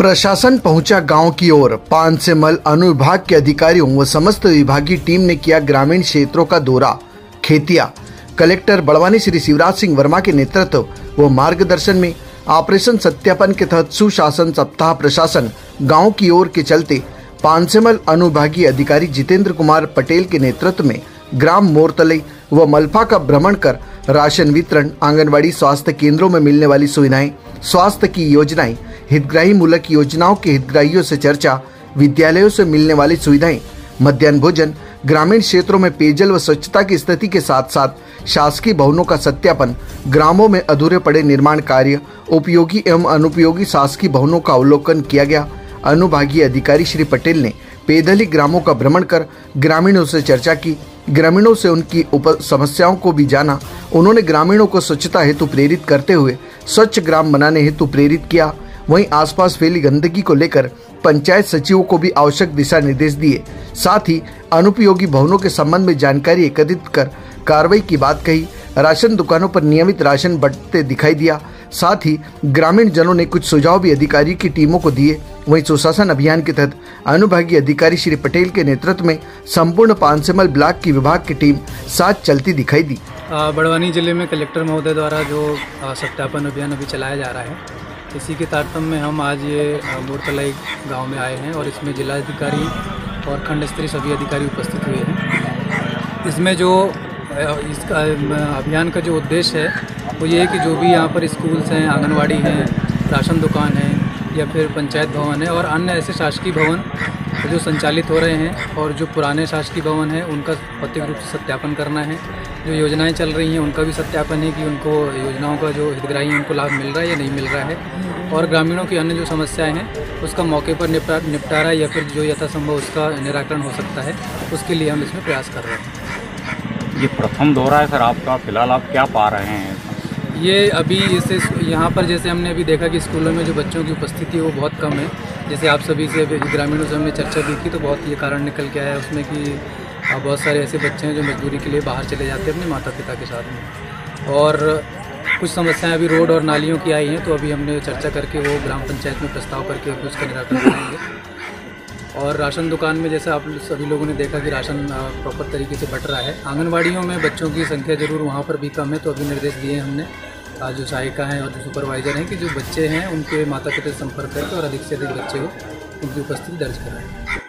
प्रशासन पहुँचा गाँव की ओर। पान से मल अनुविभाग के अधिकारियों व समस्त विभागीय टीम ने किया ग्रामीण क्षेत्रों का दौरा। खेतिया। कलेक्टर बड़वानी श्री शिवराज सिंह वर्मा के नेतृत्व व मार्गदर्शन में ऑपरेशन सत्यापन के तहत सुशासन सप्ताह प्रशासन गाँव की ओर के चलते पानसेमल अनुविभागीय अधिकारी जितेंद्र कुमार पटेल के नेतृत्व में ग्राम मोरतले व मल्फा का भ्रमण कर राशन वितरण, आंगनबाड़ी स्वास्थ्य केंद्रों में मिलने वाली सुविधाएँ स्वास्थ्य की योजनाएँ, हितग्राही मूलक योजनाओं के हितग्राहियों से चर्चा, विद्यालयों से मिलने वाली सुविधाएँ, मध्यान्ह भोजन, ग्रामीण क्षेत्रों में पेयजल व स्वच्छता की स्थिति के साथ साथ शासकीय भवनों का सत्यापन, ग्रामों में अधूरे पड़े निर्माण कार्य, उपयोगी एवं अनुपयोगी शासकीय भवनों का अवलोकन किया गया। अनुभागीय अधिकारी श्री पटेल ने पेदली ग्रामों का भ्रमण कर ग्रामीणों से चर्चा की। ग्रामीणों से उनकी उप समस्याओं को भी जाना उन्होंने ग्रामीणों को स्वच्छता हेतु प्रेरित करते हुए स्वच्छ ग्राम बनाने हेतु प्रेरित किया। वहीं आसपास फैली गंदगी को लेकर पंचायत सचिवों को भी आवश्यक दिशा निर्देश दिए। साथ ही अनुपयोगी भवनों के संबंध में जानकारी एकत्रित कर कार्रवाई की बात कही। राशन दुकानों पर नियमित राशन बंटते दिखाई दिया। साथ ही ग्रामीण जनों ने कुछ सुझाव भी अधिकारी की टीमों को दिए। वहीं सुशासन अभियान के तहत अनुभागीय अधिकारी श्री पटेल के नेतृत्व में संपूर्ण पानसेमल ब्लॉक की विभाग की टीम साथ चलती दिखाई दी। बड़वानी ज़िले में कलेक्टर महोदय द्वारा जो सत्यापन अभियान अभी चलाया जा रहा है, इसी के तारतम्य में हम आज ये मोरतलाई गाँव में आए हैं और इसमें जिलाधिकारी और खंड स्तरीय सभी अधिकारी उपस्थित हुए हैं। इसमें जो इसका अभियान का जो उद्देश्य है, वो ये है कि जो भी यहाँ पर स्कूल्स हैं, आंगनवाड़ी हैं, राशन दुकान है या फिर पंचायत भवन है और अन्य ऐसे शासकीय भवन जो संचालित हो रहे हैं और जो पुराने शासकीय भवन हैं, उनका प्रत्येक रूप से सत्यापन करना है। जो योजनाएँ चल रही हैं, उनका भी सत्यापन है कि उनको योजनाओं का जो हितग्राही है, उनको लाभ मिल रहा है या नहीं मिल रहा है। और ग्रामीणों की अन्य जो समस्याएँ हैं, उसका मौके पर निपटा, निपटारा या फिर जो यथासंभव उसका निराकरण हो सकता है, उसके लिए हम इसमें प्रयास कर रहे हैं। ये प्रथम दौरा है सर आपका, फ़िलहाल आप क्या पा रहे हैं? ये अभी जैसे यहाँ पर जैसे हमने अभी देखा कि स्कूलों में जो बच्चों की उपस्थिति है वो बहुत कम है। जैसे आप सभी से ग्रामीणों से हमने चर्चा की थी तो बहुत ये कारण निकल के आया उसमें कि बहुत सारे ऐसे बच्चे हैं जो मजदूरी के लिए बाहर चले जाते हैं अपने माता पिता के साथ में। और कुछ समस्याएँ अभी रोड और नालियों की आई हैं तो अभी हमने चर्चा करके वो ग्राम पंचायत में प्रस्ताव करके अभी उसका निराकरण करेंगे। और राशन दुकान में जैसे आप सभी लोगों ने देखा कि राशन प्रॉपर तरीके से बट रहा है। आंगनबाड़ियों में बच्चों की संख्या ज़रूर वहाँ पर भी कम है तो अभी निर्देश दिए हैं हमने। जो सहायिका हैं और जो सुपरवाइज़र हैं कि जो बच्चे हैं, उनके माता पिता संपर्क करके और अधिक से अधिक बच्चे हो, उनकी उपस्थिति दर्ज कराएँ।